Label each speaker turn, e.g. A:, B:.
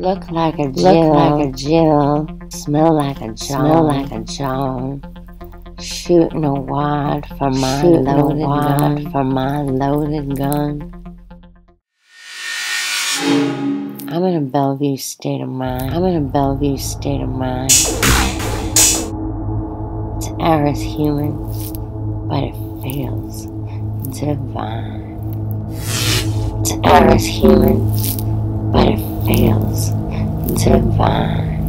A: Look like a Jill. Look like a Jill. Smell like a John. Smell like a John. Shooting a wad for my Shooting loaded gun. For my loaded gun. I'm in a Bellevue state of mind. I'm in a Bellevue state of mind. It's Eris human, but it feels divine. It's Eris human, feels divine.